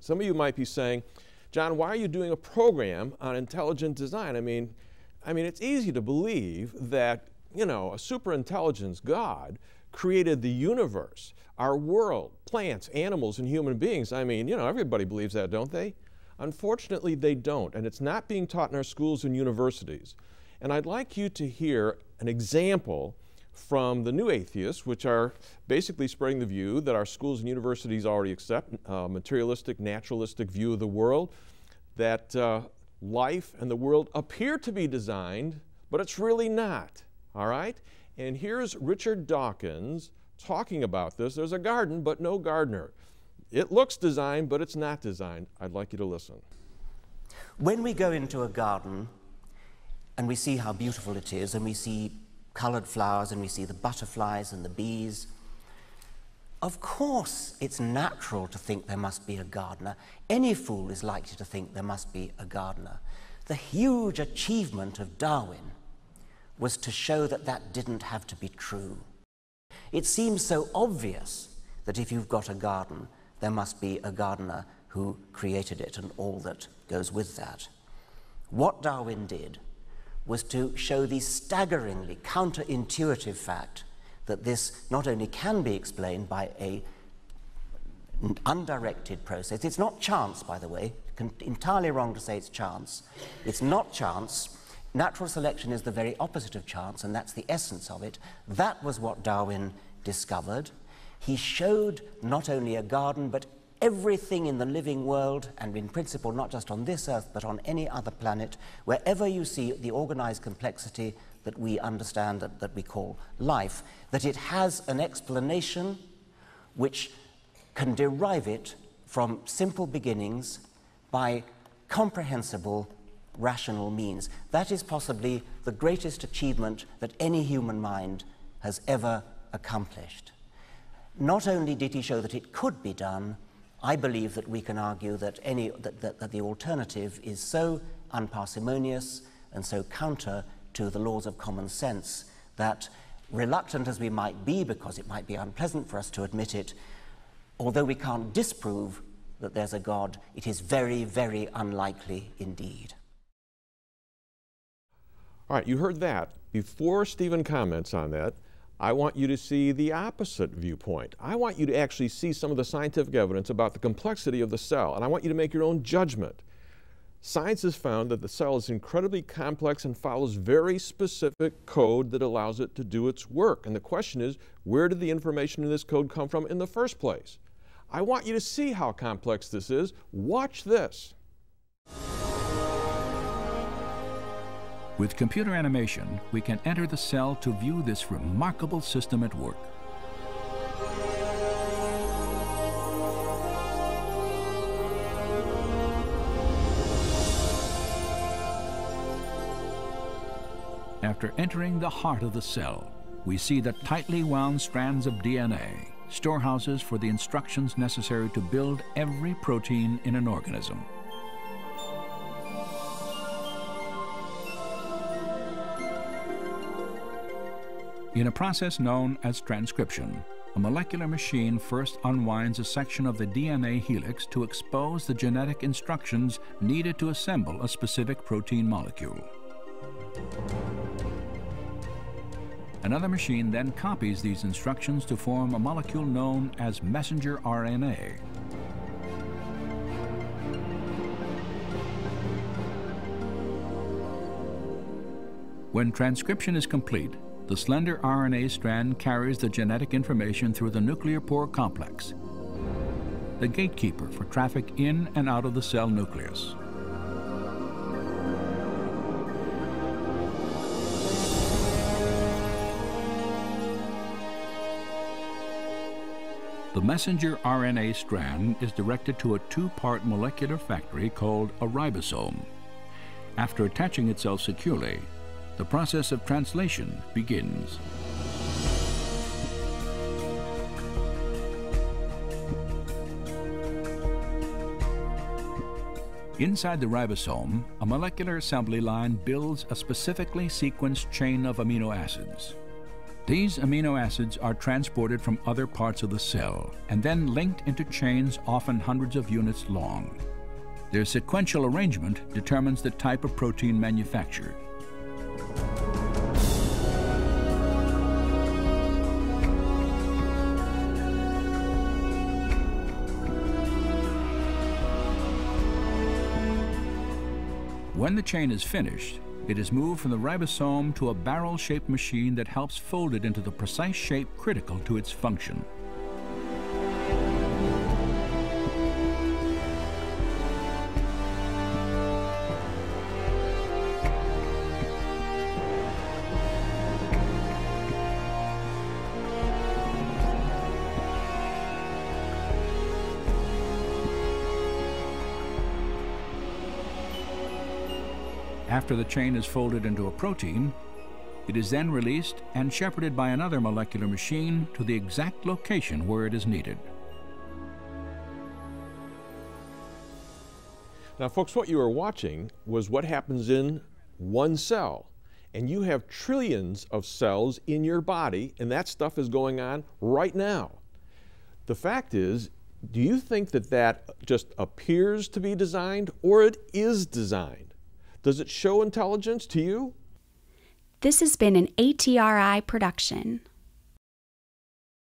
Some of you might be saying, John, why are you doing a program on intelligent design? I mean, I mean, it's easy to believe that, you know, a super intelligence God created the universe, our world, plants, animals, and human beings. I mean, you know, everybody believes that, don't they? Unfortunately, they don't, and it's not being taught in our schools and universities. And I'd like you to hear an example from the new atheists, which are basically spreading the view that our schools and universities already accept a materialistic, naturalistic view of the world, that uh, life and the world appear to be designed, but it's really not. All right? And here's Richard Dawkins talking about this. There's a garden, but no gardener. It looks designed, but it's not designed. I'd like you to listen. When we go into a garden and we see how beautiful it is, and we see colored flowers and we see the butterflies and the bees. Of course, it's natural to think there must be a gardener. Any fool is likely to think there must be a gardener. The huge achievement of Darwin was to show that that didn't have to be true. It seems so obvious that if you've got a garden, there must be a gardener who created it and all that goes with that. What Darwin did was to show the staggeringly counterintuitive fact that this not only can be explained by a undirected process. It's not chance, by the way. entirely wrong to say it's chance. It's not chance. Natural selection is the very opposite of chance, and that's the essence of it. That was what Darwin discovered. He showed not only a garden, but everything in the living world, and in principle not just on this earth, but on any other planet, wherever you see the organized complexity that we understand, that, that we call life, that it has an explanation which can derive it from simple beginnings by comprehensible rational means. That is possibly the greatest achievement that any human mind has ever accomplished. Not only did he show that it could be done, I believe that we can argue that, any, that, that, that the alternative is so unparsimonious and so counter to the laws of common sense that, reluctant as we might be, because it might be unpleasant for us to admit it, although we can't disprove that there's a God, it is very, very unlikely indeed. All right, you heard that. Before Stephen comments on that, I want you to see the opposite viewpoint. I want you to actually see some of the scientific evidence about the complexity of the cell, and I want you to make your own judgment. Science has found that the cell is incredibly complex and follows very specific code that allows it to do its work. And the question is, where did the information in this code come from in the first place? I want you to see how complex this is. Watch this. With computer animation, we can enter the cell to view this remarkable system at work. After entering the heart of the cell, we see the tightly wound strands of DNA, storehouses for the instructions necessary to build every protein in an organism. In a process known as transcription, a molecular machine first unwinds a section of the DNA helix to expose the genetic instructions needed to assemble a specific protein molecule. Another machine then copies these instructions to form a molecule known as messenger RNA. When transcription is complete, the slender RNA strand carries the genetic information through the nuclear pore complex, the gatekeeper for traffic in and out of the cell nucleus. The messenger RNA strand is directed to a two-part molecular factory called a ribosome. After attaching itself securely, the process of translation begins. Inside the ribosome, a molecular assembly line builds a specifically sequenced chain of amino acids. These amino acids are transported from other parts of the cell and then linked into chains often hundreds of units long. Their sequential arrangement determines the type of protein manufactured. When the chain is finished, it is moved from the ribosome to a barrel-shaped machine that helps fold it into the precise shape critical to its function. After the chain is folded into a protein, it is then released and shepherded by another molecular machine to the exact location where it is needed. Now, folks, what you are watching was what happens in one cell. And you have trillions of cells in your body, and that stuff is going on right now. The fact is, do you think that that just appears to be designed or it is designed? Does it show intelligence to you? This has been an ATRI production.